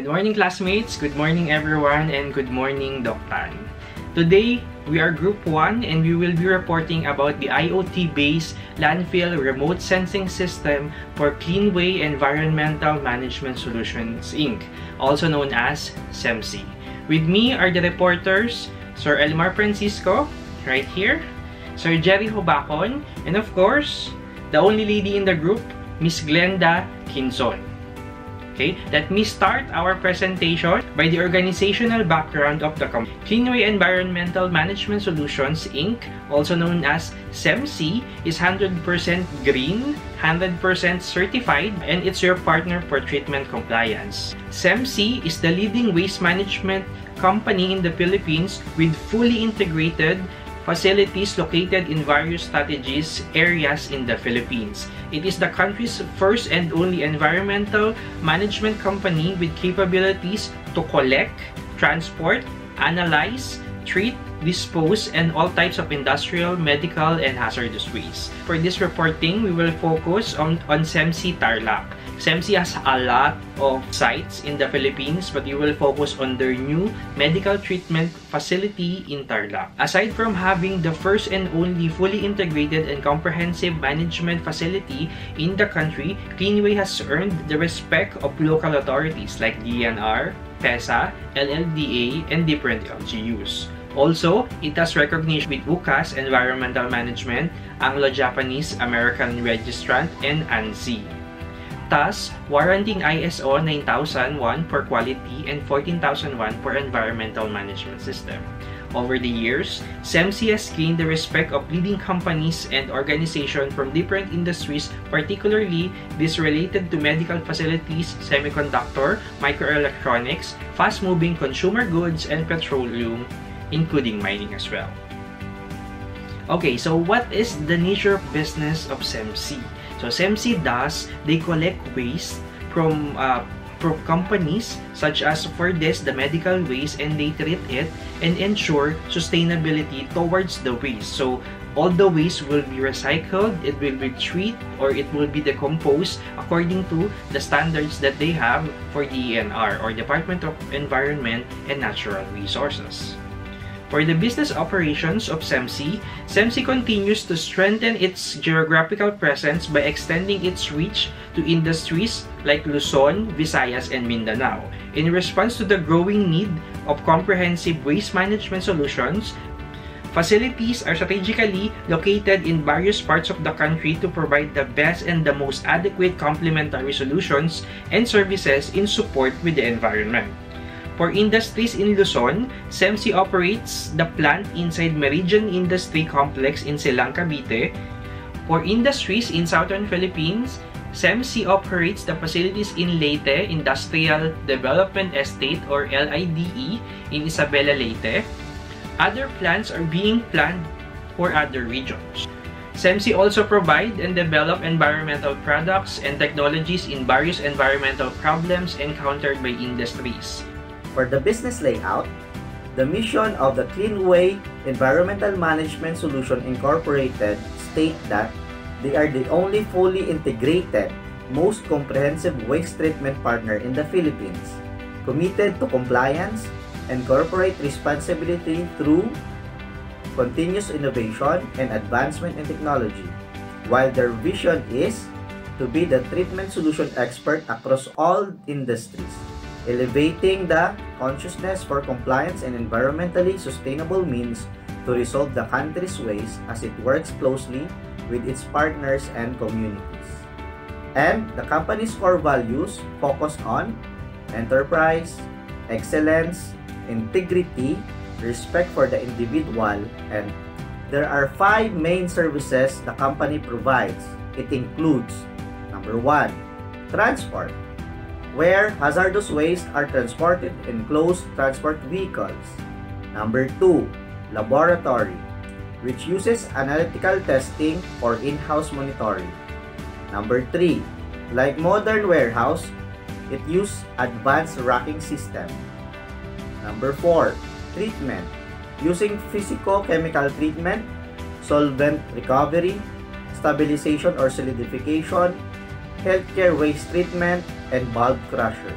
Good morning classmates, good morning everyone, and good morning Doc Tan. Today, we are Group 1 and we will be reporting about the IoT-based landfill remote sensing system for Cleanway Environmental Management Solutions Inc., also known as CEMSI. With me are the reporters, Sir Elmar Francisco, right here, Sir Jerry Jovacon, and of course, the only lady in the group, Miss Glenda Quinzon. Okay, let me start our presentation by the organizational background of the company. Cleanway Environmental Management Solutions Inc., also known as SEMC, is 100% green, 100% certified, and it's your partner for treatment compliance. SEMC is the leading waste management company in the Philippines with fully integrated facilities located in various strategies areas in the Philippines. It is the country's first and only environmental management company with capabilities to collect, transport, analyze, treat, dispose, and all types of industrial, medical, and hazardous waste. For this reporting, we will focus on, on SEMC Tarlac. SEMC has a lot of sites in the Philippines, but we will focus on their new medical treatment facility in Tarlac. Aside from having the first and only fully integrated and comprehensive management facility in the country, Cleanway has earned the respect of local authorities like DNR, PESA, LLDA, and different LGUs. Also, it has recognition with UCAS Environmental Management, Anglo-Japanese American Registrant, and ANSI. Thus, warranting ISO 9001 for quality and 14001 for environmental management system. Over the years, SEMC has gained the respect of leading companies and organizations from different industries, particularly these related to medical facilities, semiconductor, microelectronics, fast-moving consumer goods, and petroleum, including mining as well. Okay, so what is the nature of business of SEMC? So SEMC does, they collect waste from uh, companies such as for this the medical waste and they treat it and ensure sustainability towards the waste. So all the waste will be recycled, it will be treated or it will be decomposed according to the standards that they have for DENR or Department of Environment and Natural Resources. For the business operations of SEMC, SEMC continues to strengthen its geographical presence by extending its reach to industries like Luzon, Visayas, and Mindanao. In response to the growing need of comprehensive waste management solutions, Facilities are strategically located in various parts of the country to provide the best and the most adequate complementary solutions and services in support with the environment. For industries in Luzon, SEMC operates the plant inside Meridian Industry Complex in Silang, Cavite. For industries in Southern Philippines, SEMC operates the facilities in Leyte Industrial Development Estate or LIDE in Isabela, Leyte. Other plants are being planned for other regions. SEMC also provide and develop environmental products and technologies in various environmental problems encountered by industries. For the business layout, the mission of the Cleanway Environmental Management Solution Incorporated state that they are the only fully integrated, most comprehensive waste treatment partner in the Philippines, committed to compliance and corporate responsibility through continuous innovation and advancement in technology, while their vision is to be the treatment solution expert across all industries elevating the consciousness for compliance and environmentally sustainable means to resolve the country's waste as it works closely with its partners and communities. And the company's core values focus on enterprise, excellence, integrity, respect for the individual, and there are five main services the company provides. It includes number one, transport where hazardous waste are transported in closed transport vehicles. Number 2, laboratory, which uses analytical testing or in-house monitoring. Number 3, like modern warehouse, it uses advanced racking system. Number 4, treatment, using physico-chemical treatment, solvent recovery, stabilization or solidification, healthcare waste treatment, and bulb crusher.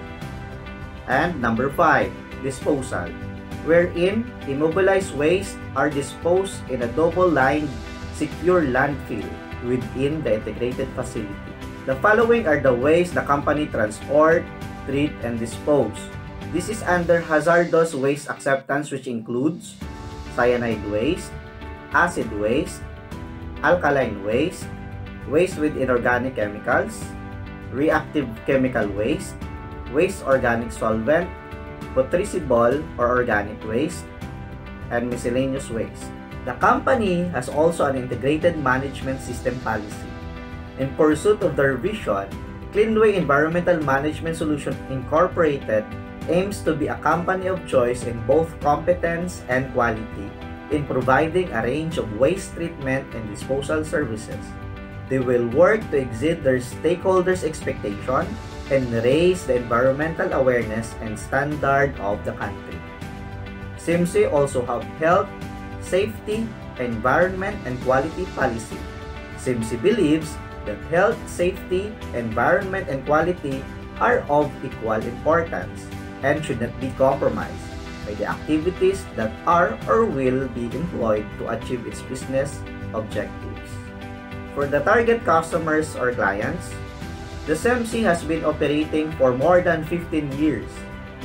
And number 5, disposal, wherein immobilized waste are disposed in a double-lined secure landfill within the integrated facility. The following are the ways the company transport, treat, and dispose. This is under hazardous waste acceptance which includes cyanide waste, acid waste, alkaline waste, waste with inorganic chemicals, reactive chemical waste, waste organic solvent, putrescible or organic waste, and miscellaneous waste. The company has also an integrated management system policy. In pursuit of their vision, Cleanway Environmental Management Solution Incorporated aims to be a company of choice in both competence and quality in providing a range of waste treatment and disposal services. They will work to exceed their stakeholders' expectation and raise the environmental awareness and standard of the country. CEMSI also have health, safety, environment, and quality policy. CEMSI believes that health, safety, environment, and quality are of equal importance and should not be compromised by the activities that are or will be employed to achieve its business objectives. For the target customers or clients, the SEMC has been operating for more than 15 years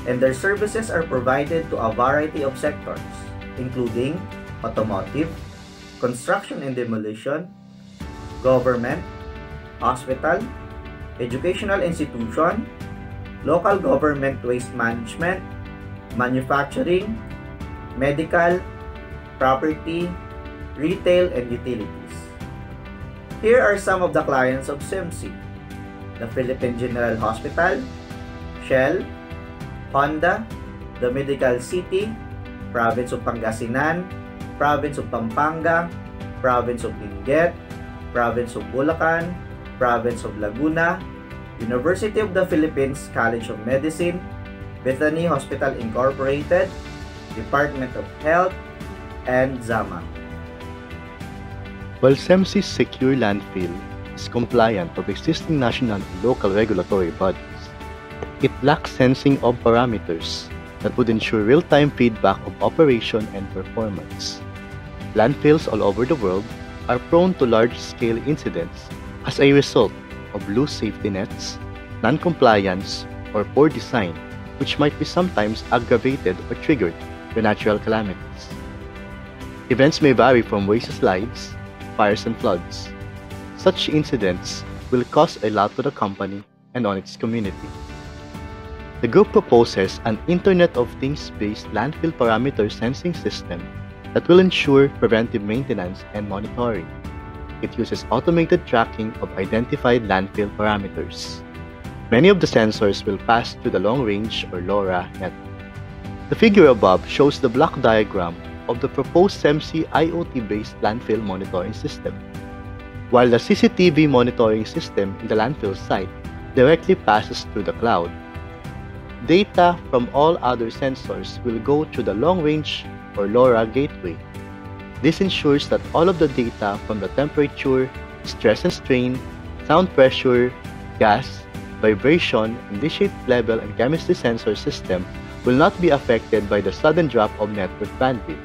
and their services are provided to a variety of sectors, including automotive, construction and demolition, government, hospital, educational institution, local government waste management, manufacturing, medical, property, retail, and utilities. Here are some of the clients of SIMC. The Philippine General Hospital, Shell, Honda, the Medical City, Province of Pangasinan, Province of Pampanga, Province of Benguet, Province of Bulacan, Province of Laguna, University of the Philippines College of Medicine, Bethany Hospital Incorporated, Department of Health, and ZAMA. While CEMSI's secure landfill is compliant with existing national and local regulatory bodies, it lacks sensing of parameters that would ensure real-time feedback of operation and performance. Landfills all over the world are prone to large-scale incidents as a result of loose safety nets, non-compliance, or poor design, which might be sometimes aggravated or triggered by natural calamities. Events may vary from waste-slides, fires, and floods. Such incidents will cost a lot to the company and on its community. The group proposes an Internet of Things-based landfill parameter sensing system that will ensure preventive maintenance and monitoring. It uses automated tracking of identified landfill parameters. Many of the sensors will pass through the Long Range or LoRa network. The figure above shows the block diagram of the proposed SEMC IoT-based landfill monitoring system. While the CCTV monitoring system in the landfill site directly passes through the cloud, data from all other sensors will go through the Long Range or LoRa gateway this ensures that all of the data from the temperature, stress and strain, sound pressure, gas, vibration, and dish level and chemistry sensor system will not be affected by the sudden drop of network bandwidth.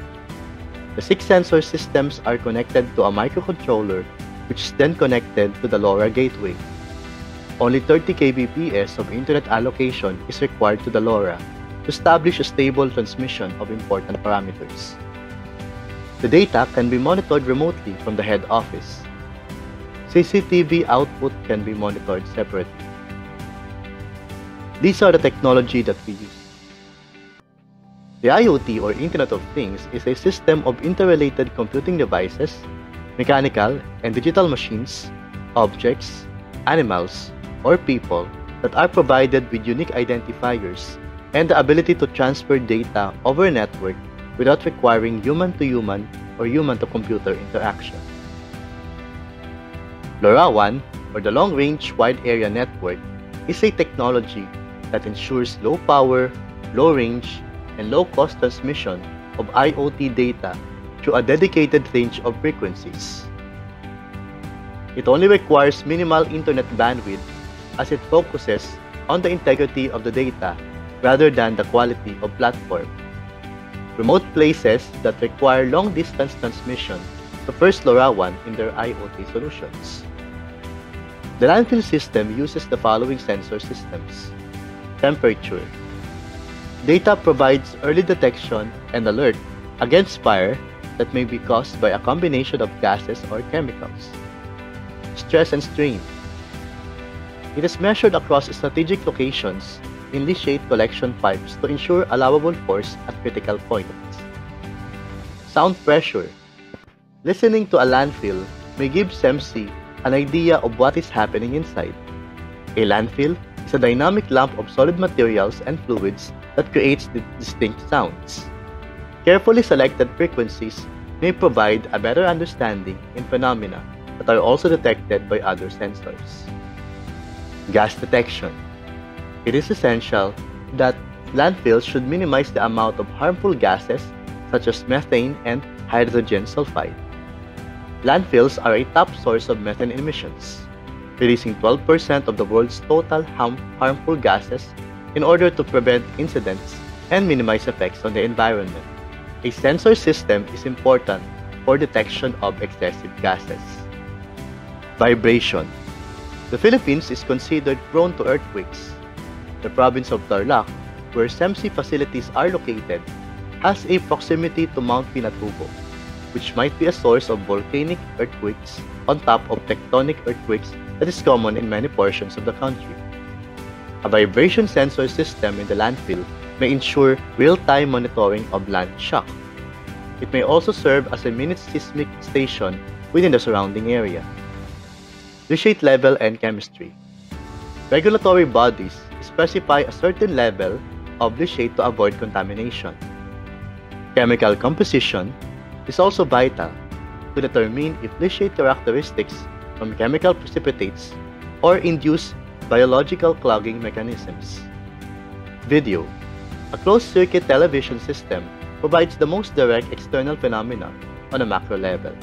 The six sensor systems are connected to a microcontroller which is then connected to the LoRa gateway. Only 30 kbps of internet allocation is required to the LoRa to establish a stable transmission of important parameters. The data can be monitored remotely from the head office. CCTV output can be monitored separately. These are the technology that we use. The IoT or Internet of Things is a system of interrelated computing devices, mechanical and digital machines, objects, animals, or people that are provided with unique identifiers and the ability to transfer data over a network without requiring human-to-human or human-to-computer interaction. LoRaWAN, or the Long Range Wide Area Network, is a technology that ensures low power, low range, and low cost transmission of IoT data through a dedicated range of frequencies. It only requires minimal internet bandwidth as it focuses on the integrity of the data rather than the quality of platform. Remote places that require long-distance transmission to first LoRaWAN in their IoT solutions. The landfill system uses the following sensor systems. Temperature. Data provides early detection and alert against fire that may be caused by a combination of gases or chemicals. Stress and strain. It is measured across strategic locations in leachate collection pipes to ensure allowable force at critical points. Sound pressure. Listening to a landfill may give SEMC an idea of what is happening inside. A landfill is a dynamic lump of solid materials and fluids that creates distinct sounds. Carefully selected frequencies may provide a better understanding in phenomena that are also detected by other sensors. Gas detection. It is essential that landfills should minimize the amount of harmful gases such as methane and hydrogen sulfide. Landfills are a top source of methane emissions, releasing 12% of the world's total harmful gases in order to prevent incidents and minimize effects on the environment. A sensor system is important for detection of excessive gases. Vibration. The Philippines is considered prone to earthquakes. The province of Tarlac, where SEMC facilities are located, has a proximity to Mount Pinatubo, which might be a source of volcanic earthquakes on top of tectonic earthquakes that is common in many portions of the country. A vibration sensor system in the landfill may ensure real-time monitoring of land shock. It may also serve as a mini seismic station within the surrounding area. Leachate level and chemistry. Regulatory bodies specify a certain level of leachate to avoid contamination. Chemical composition is also vital to determine if leachate characteristics from chemical precipitates or induce biological clogging mechanisms. Video A closed-circuit television system provides the most direct external phenomena on a macro level.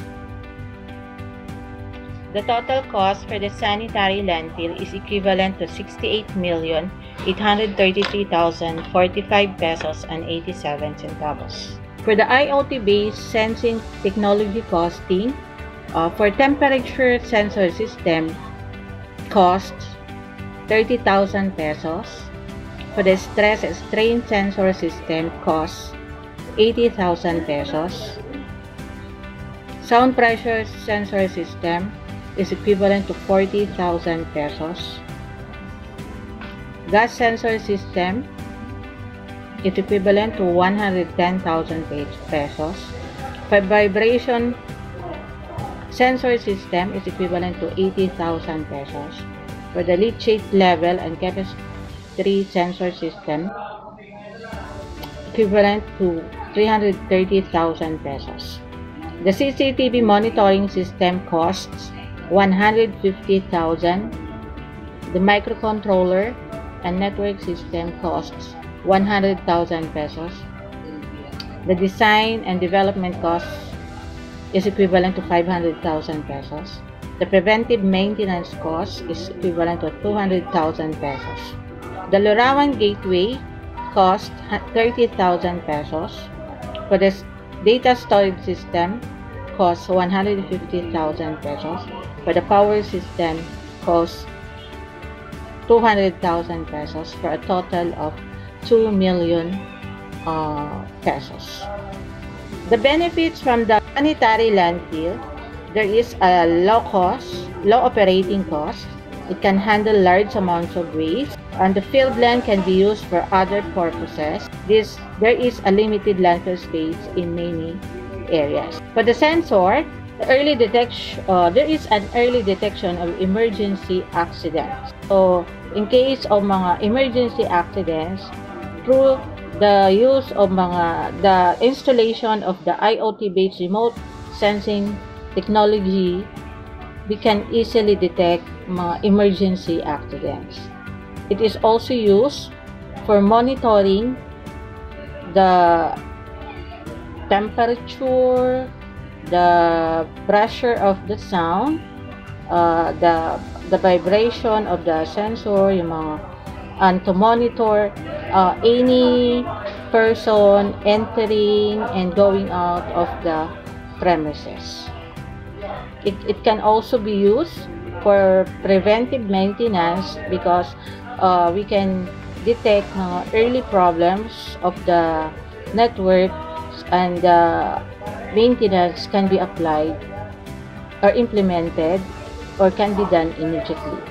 The total cost for the sanitary landfill is equivalent to 68,833,045 pesos and 87 centavos. For the IoT-based sensing technology costing, uh, for temperature sensor system, cost 30,000 pesos. For the stress and strain sensor system, cost 80,000 pesos. Sound pressure sensor system is equivalent to 40,000 pesos. Gas sensor system is equivalent to 110,000 pesos. For vibration sensor system is equivalent to 80,000 pesos. For the leachate level and chemistry sensor system, equivalent to 330,000 pesos. The CCTV monitoring system costs 150,000. The microcontroller and network system costs 100,000 pesos. The design and development costs is equivalent to 500,000 pesos. The preventive maintenance cost is equivalent to 200,000 pesos. The LoRaWAN gateway cost 30,000 pesos. For the data storage system, costs 150,000 pesos. For the power system, costs 200,000 pesos for a total of 2 million uh, pesos. The benefits from the sanitary landfill, there is a low cost, low operating cost. It can handle large amounts of waste, and the filled land can be used for other purposes. This there is a limited landfill space in many areas. For the sensor, the early detection, uh, there is an early detection of emergency accidents. So, in case of mga emergency accidents, through the use of mga the installation of the IoT-based remote sensing technology, we can easily detect mga emergency accidents. It is also used for monitoring the temperature, the pressure of the sound, uh, the the vibration of the sensor, yung mga and to monitor uh, any person entering and going out of the premises. It, it can also be used for preventive maintenance because uh, we can detect uh, early problems of the network and uh, maintenance can be applied or implemented or can be done immediately.